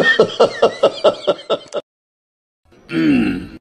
mm.